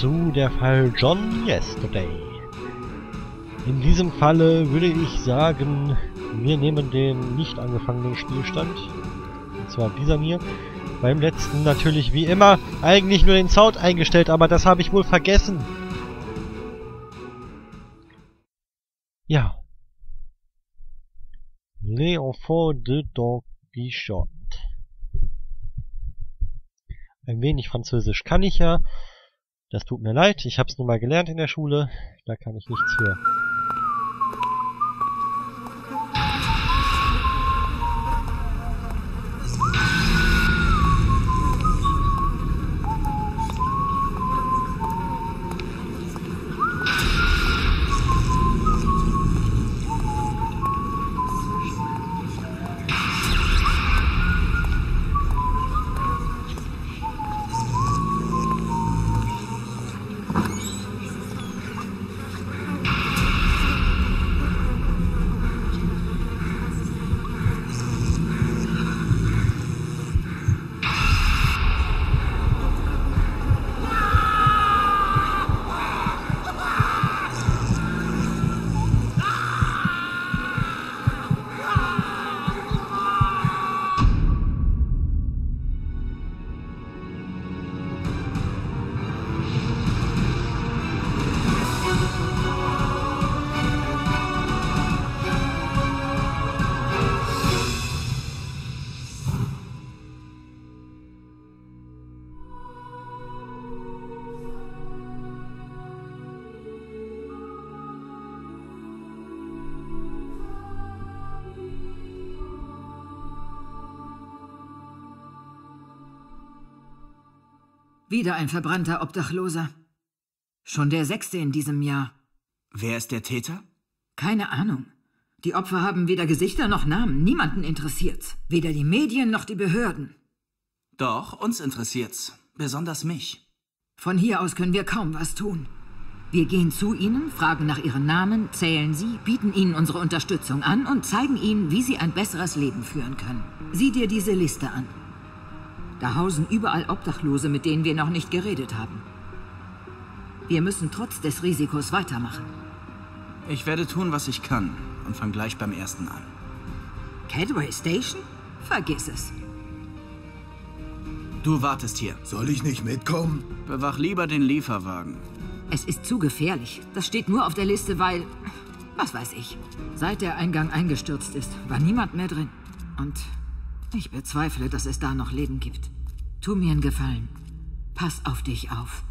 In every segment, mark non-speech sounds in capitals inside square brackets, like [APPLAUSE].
zu der Fall John Yesterday. In diesem Falle würde ich sagen, wir nehmen den nicht angefangenen Spielstand, und zwar dieser hier. Beim letzten natürlich wie immer eigentlich nur den Sound eingestellt, aber das habe ich wohl vergessen. Ja. L'enfant de Don Quichotte. Ein wenig Französisch kann ich ja. Das tut mir leid, ich habe es nun mal gelernt in der Schule. Da kann ich nichts für. Wieder ein verbrannter Obdachloser. Schon der sechste in diesem Jahr. Wer ist der Täter? Keine Ahnung. Die Opfer haben weder Gesichter noch Namen. Niemanden interessiert's. Weder die Medien noch die Behörden. Doch, uns interessiert's. Besonders mich. Von hier aus können wir kaum was tun. Wir gehen zu ihnen, fragen nach ihren Namen, zählen sie, bieten ihnen unsere Unterstützung an und zeigen ihnen, wie sie ein besseres Leben führen können. Sieh dir diese Liste an. Da hausen überall Obdachlose, mit denen wir noch nicht geredet haben. Wir müssen trotz des Risikos weitermachen. Ich werde tun, was ich kann und fang gleich beim ersten an. Cadway Station? Vergiss es. Du wartest hier. Soll ich nicht mitkommen? Bewach lieber den Lieferwagen. Es ist zu gefährlich. Das steht nur auf der Liste, weil... Was weiß ich. Seit der Eingang eingestürzt ist, war niemand mehr drin. Und ich bezweifle, dass es da noch Leben gibt. Tu mir einen Gefallen. Pass auf dich auf.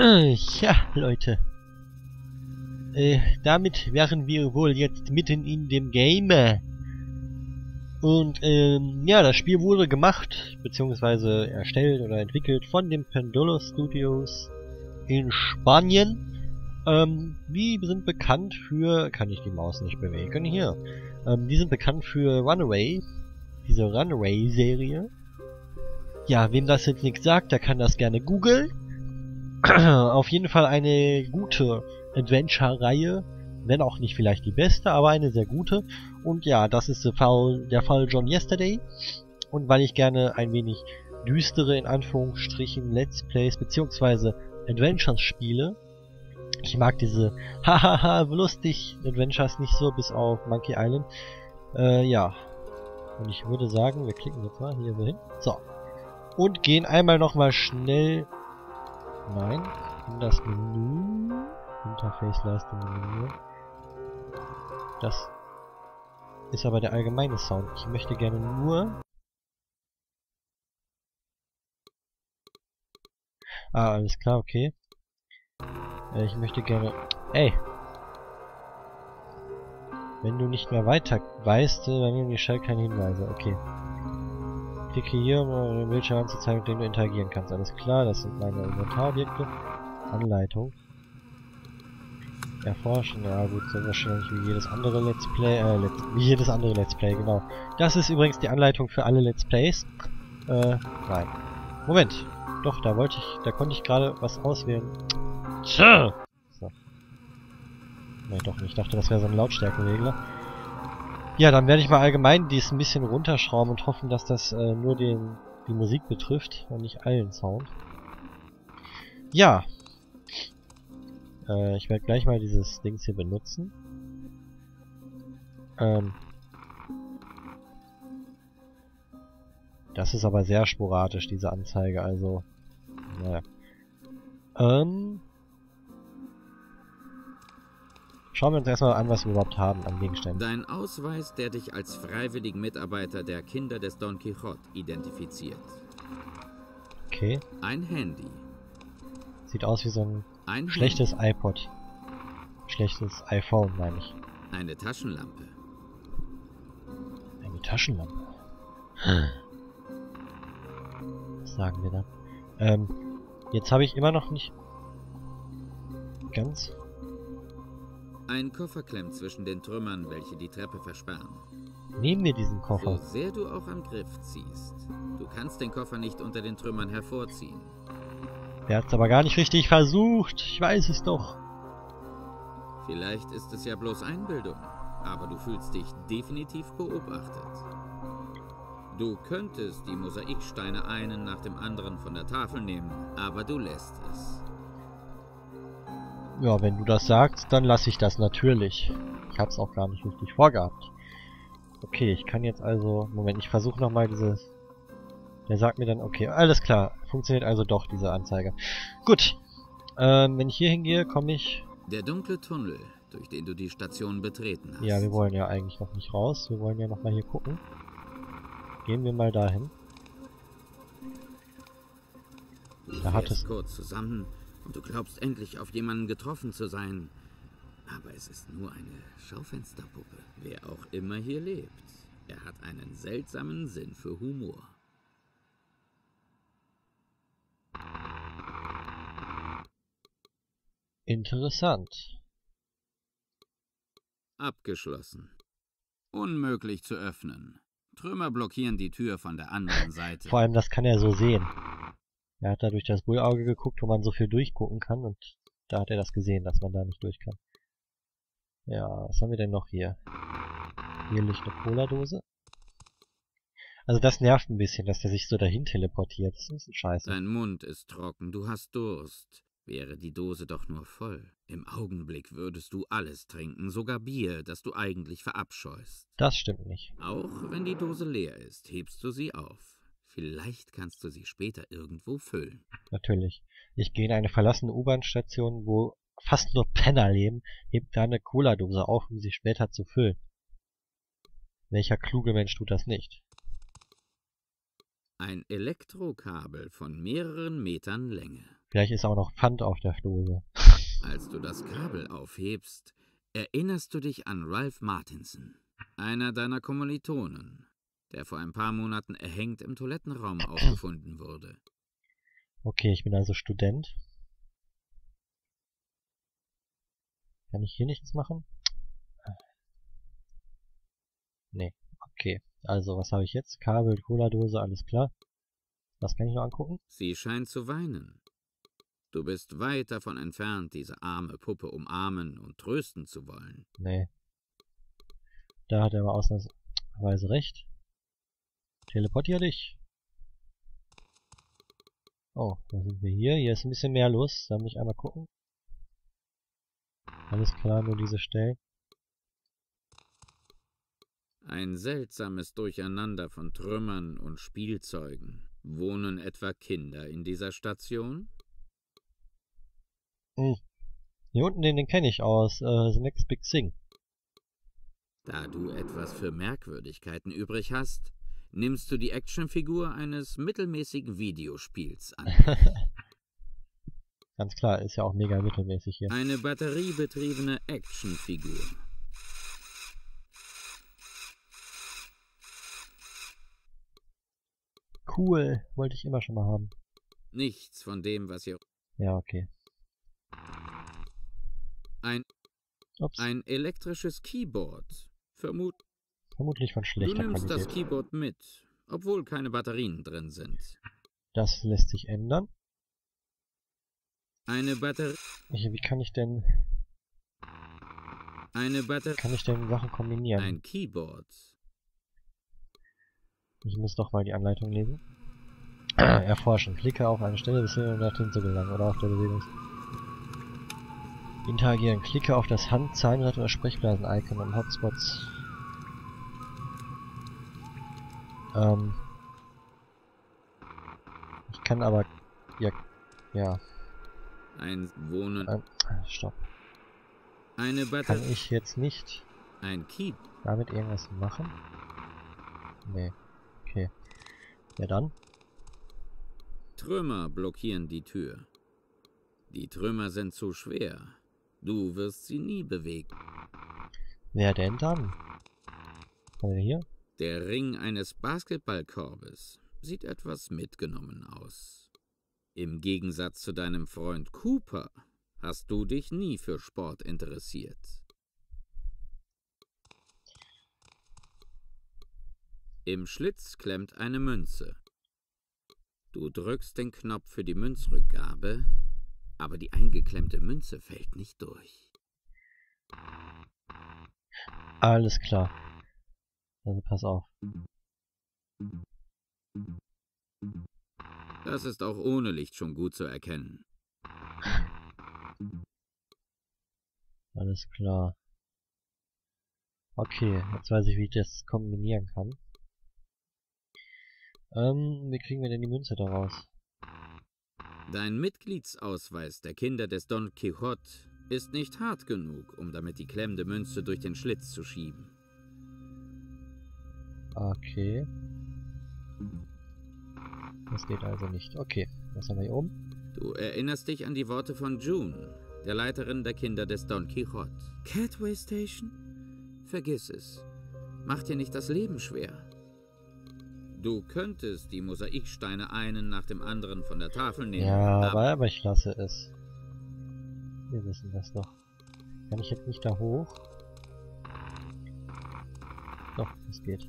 [CLEARS THROAT] ja, Leute. Äh, damit wären wir wohl jetzt mitten in dem Game. Und, ähm, ja, das Spiel wurde gemacht, beziehungsweise erstellt oder entwickelt von den Pendolo Studios in Spanien. Ähm, die sind bekannt für... Kann ich die Maus nicht bewegen? Hier. Ähm, die sind bekannt für Runaway. Diese Runaway-Serie. Ja, wem das jetzt nichts sagt, der kann das gerne googeln. [CLEARS THROAT] auf jeden Fall eine gute Adventure-Reihe, wenn auch nicht vielleicht die beste, aber eine sehr gute. Und ja, das ist der Fall, der Fall John Yesterday. Und weil ich gerne ein wenig düstere, in Anführungsstrichen, Let's Plays beziehungsweise Adventures spiele, ich mag diese [LAUGHS] hahaha lustig Adventures nicht so, bis auf Monkey Island. Äh, ja. Und ich würde sagen, wir klicken jetzt mal hier so hin. So. Und gehen einmal nochmal schnell Nein, in das Menü. Interface-Leistung Menü. Das ist aber der allgemeine Sound. Ich möchte gerne nur... Ah, alles klar, okay. Äh, ich möchte gerne... Ey! Wenn du nicht mehr weiter weißt, dann nehme ich keine Hinweise. Okay. Klicke hier, um den Bildschirm anzuzeigen, mit dem du interagieren kannst. Alles klar, das sind meine Inventarobjekte. Anleitung. Erforschen, ja gut, so wahrscheinlich wie jedes andere Let's Play, äh, Let's, wie jedes andere Let's Play, genau. Das ist übrigens die Anleitung für alle Let's Plays. Äh, nein. Moment. Doch, da wollte ich, da konnte ich gerade was auswählen. Tja! So. Nee, doch nicht. Ich dachte, das wäre so ein Lautstärkenregler. Ja, dann werde ich mal allgemein dies ein bisschen runterschrauben und hoffen, dass das äh, nur den, die Musik betrifft und nicht allen Sound. Ja. Äh, ich werde gleich mal dieses Dings hier benutzen. Ähm. Das ist aber sehr sporadisch, diese Anzeige, also... Naja. Ähm... Schauen wir uns erstmal an, was wir überhaupt haben an Gegenständen. Dein Ausweis, der dich als freiwilligen Mitarbeiter der Kinder des Don Quixote identifiziert. Okay. Ein Handy. Sieht aus wie so ein, Ein schlechtes iPod. Schlechtes iPhone, meine ich. Handy. Eine Taschenlampe. Eine Taschenlampe. Was sagen wir da? Ähm, jetzt habe ich immer noch nicht ganz... Ein Koffer klemmt zwischen den Trümmern, welche die Treppe versperren. Nehmen wir diesen So Koffer. sehr du auch am Griff ziehst. Du kannst den Koffer nicht unter den Trümmern hervorziehen. Der hat's aber gar nicht richtig versucht. Ich weiß es doch. Vielleicht ist es ja bloß Einbildung, aber du fühlst dich definitiv beobachtet. Du könntest die Mosaiksteine einen nach dem anderen von der Tafel nehmen, aber du lässt es. Ja, wenn du das sagst, dann lasse ich das natürlich. Ich hab's auch gar nicht richtig vorgehabt. Okay, ich kann jetzt also... Moment, ich versuche nochmal dieses... Der sagt mir dann, okay, alles klar. Funktioniert also doch, diese Anzeige. Gut. Ähm, wenn ich hier hingehe, komme ich... Der dunkle Tunnel, durch den du die Station betreten hast. Ja, wir wollen ja eigentlich noch nicht raus. Wir wollen ja nochmal hier gucken. Gehen wir mal dahin. Du Da hat es- kurz zusammen und du glaubst endlich auf jemanden getroffen zu sein. Aber es ist nur eine Schaufensterpuppe. Wer auch immer hier lebt, er hat einen seltsamen Sinn für Humor. Interessant. Abgeschlossen. Unmöglich zu öffnen. Trümmer blockieren die Tür von der anderen [LAUGHS] Seite. Vor allem, das kann er so sehen. Er hat da durch das Bullauge geguckt, wo man so viel durchgucken kann und da hat er das gesehen, dass man da nicht durch kann. Ja, was haben wir denn noch hier? Hier liegt eine Cola-Dose. Also das nervt ein bisschen, dass der sich so dahin teleportiert. Das ist ein bisschen scheiße. Dein Mund ist trocken, du hast Durst. Wäre die Dose doch nur voll. Im Augenblick würdest du alles trinken, sogar Bier, das du eigentlich verabscheust. Das stimmt nicht. Auch wenn die Dose leer ist, hebst du sie auf. Vielleicht kannst du sie später irgendwo füllen. Natürlich. Ich gehe in eine verlassene U-Bahn-Station, wo fast nur Penner leben, heb da eine Cola-Dose auf, um sie später zu füllen. Welcher kluge Mensch tut das nicht? Ein Elektrokabel von mehreren Metern Länge. Vielleicht ist auch noch Pfand auf der Dose. Als du das Kabel aufhebst, erinnerst du dich an Ralph Martinson, einer deiner Kommilitonen, der vor ein paar Monaten erhängt im Toilettenraum [CLEARS THROAT] aufgefunden wurde. Okay, ich bin also Student. Kann ich hier nichts machen? Nee, okay. Also, was habe ich jetzt? Kabel, Cola-Dose, alles klar. Was kann ich noch angucken? Sie scheint zu weinen. Du bist weit davon entfernt, diese arme Puppe umarmen und trösten zu wollen. Nee. Da hat er aber ausnahmsweise recht. Teleportier dich. Oh, da sind wir hier. Hier ist ein bisschen mehr los. Da muss ich einmal gucken. Alles klar, nur diese Stellen. Ein seltsames Durcheinander von Trümmern und Spielzeugen. Wohnen etwa Kinder in dieser Station? Hm. Hier unten, den, den kenne ich aus. Äh, The Next Big Thing. Da du etwas für Merkwürdigkeiten übrig hast, nimmst du die Actionfigur eines mittelmäßigen Videospiels an. [LAUGHS] Ganz klar, ist ja auch mega mittelmäßig hier. Eine batteriebetriebene Actionfigur. Cool. Wollte ich immer schon mal haben. Nichts von dem, was ihr... Ja, okay. Ein, Ups. ein elektrisches Keyboard. Vermut, Vermutlich von du schlechter nimmst das Qualität. Keyboard mit, obwohl keine Batterien drin sind. Das lässt sich ändern. Eine Batterie... Wie kann ich denn, Eine Batterie... kann ich denn Sachen kombinieren? Ein Keyboard. Ich muss doch mal die Anleitung lesen. [CLEARS THROAT] Erforschen. Klicke auf eine Stelle, bis du dorthin zu gelangen oder auf der Bewegung. Interagieren. Klicke auf das Hand-, Zahnrad oder Sprechblasen-Icon um Hotspots. Ähm. Ich kann aber... Ja. Ja. Ein Wohnen... Ähm, stopp. Eine Kann ich jetzt nicht Ein Key... damit irgendwas machen? Nee. Okay. Ja dann. Trümmer blockieren die Tür. Die Trümmer sind zu schwer. Du wirst sie nie bewegen. Wer denn dann? Also hier? Der Ring eines Basketballkorbes sieht etwas mitgenommen aus. Im Gegensatz zu deinem Freund Cooper hast du dich nie für Sport interessiert. Im Schlitz klemmt eine Münze. Du drückst den Knopf für die Münzrückgabe, aber die eingeklemmte Münze fällt nicht durch. Alles klar. Also pass auf. Das ist auch ohne Licht schon gut zu erkennen. Alles klar. Okay, jetzt weiß ich, wie ich das kombinieren kann. Ähm, wie kriegen wir denn die Münze daraus? Dein Mitgliedsausweis der Kinder des Don Quixote ist nicht hart genug, um damit die klemmende Münze durch den Schlitz zu schieben. Okay. Das geht also nicht. Okay, was haben wir hier oben? Du erinnerst dich an die Worte von June, der Leiterin der Kinder des Don Quixote. Catway Station? Vergiss es. Mach dir nicht das Leben schwer. Du könntest die Mosaiksteine einen nach dem anderen von der Tafel nehmen. Ja, aber aber, ich lasse es. Wir wissen das doch. Kann ich jetzt nicht da hoch? Doch, es geht.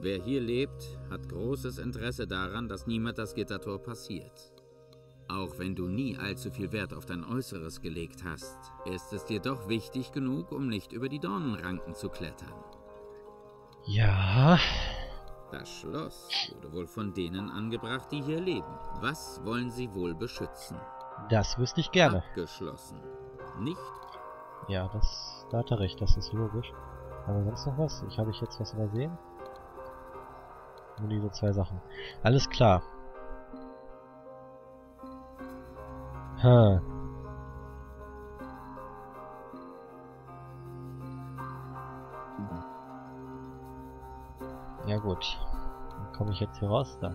Wer hier lebt, hat großes Interesse daran, dass niemand das Gittertor passiert. Auch wenn du nie allzu viel Wert auf dein Äußeres gelegt hast, ist es dir doch wichtig genug, um nicht über die Dornenranken zu klettern. Ja, Das Schloss wurde wohl von denen angebracht, die hier leben. Was wollen sie wohl beschützen? das wüsste ich gerne. Abgeschlossen. Nicht? Ja, das, da hat er recht, das ist logisch. Aber sonst noch was? Ich habe ich jetzt was übersehen? Nur diese zwei Sachen. Alles klar. Hm. Ja gut. Dann komme ich jetzt hier raus da.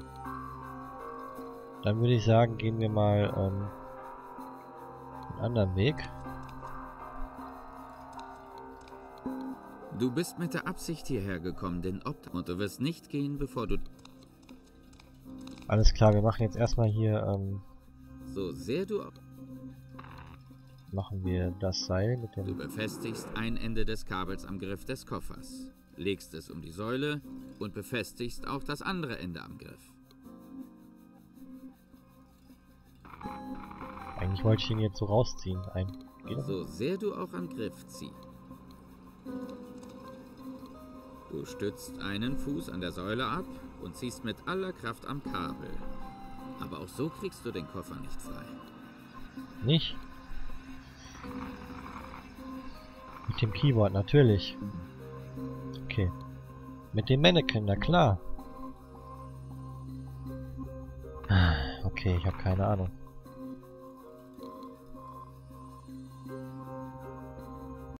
Dann würde ich sagen, gehen wir mal ähm, einen anderen Weg. Du bist mit der Absicht hierher gekommen, den Opt und du wirst nicht gehen, bevor du Alles klar, wir machen jetzt erstmal hier, ähm, so sehr du machen wir das Seil mit Du dem... befestigst ein Ende des Kabels am Griff des Koffers, legst es um die Säule und befestigst auch das andere Ende am Griff. Eigentlich wollte ich ihn jetzt so rausziehen. Ein... So sehr du auch am Griff ziehst. Du stützt einen Fuß an der Säule ab und ziehst mit aller Kraft am Kabel. Aber auch so kriegst du den Koffer nicht frei. Nicht? Mit dem Keyboard, natürlich. Okay. Mit dem Mannequin, na klar. Ah, Okay, ich habe keine Ahnung.